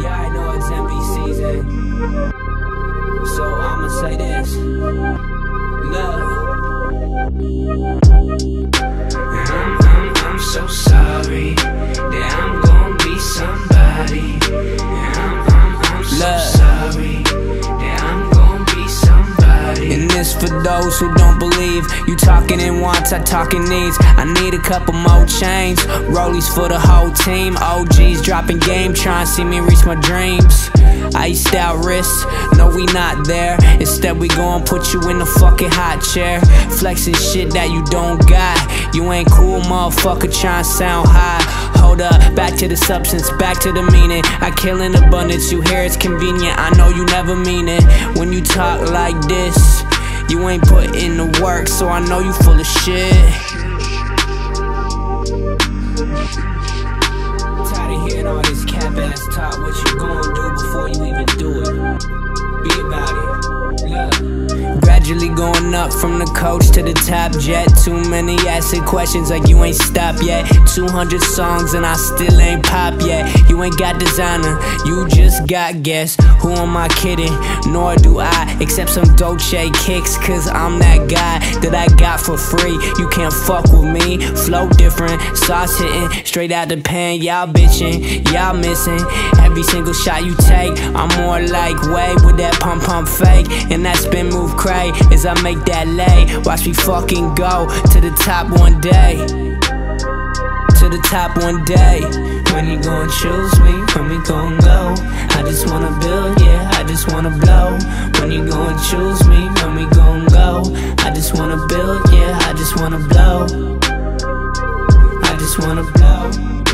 Yeah, I know it's MV season. So I'ma say this. For those who don't believe. You talking in wants, I talking needs. I need a couple more chains. Rollies for the whole team. OGs dropping game, trying to see me reach my dreams. Iced out wrists, no, we not there. Instead, we gon' put you in the fucking hot chair. Flexing shit that you don't got. You ain't cool, motherfucker, trying to sound high. Hold up, back to the substance, back to the meaning. I kill in abundance, you hear it's convenient. I know you never mean it. When you talk like this, you ain't put in the work, so I know you full of shit. Tired of hearing all this cap ass talk. What you gonna do before Gradually going up from the coach to the top jet. Too many asking questions like you ain't stopped yet. 200 songs and I still ain't pop yet. You ain't got designer, you just got guess. Who am I kidding? Nor do I, except some Dolce kicks. Cause I'm that guy that I got for free. You can't fuck with me. Flow different, sauce hitting straight out the pan. Y'all bitching, y'all missing. Every single shot you take, I'm more like Wade with that pump pump fake. And that spin move cray as I make that lay. Watch me fucking go to the top one day. To the top one day. When you gonna choose me? When we gon' go? I just wanna build, yeah, I just wanna blow. When you gonna choose me? When we gon' go? I just wanna build, yeah, I just wanna blow. I just wanna blow.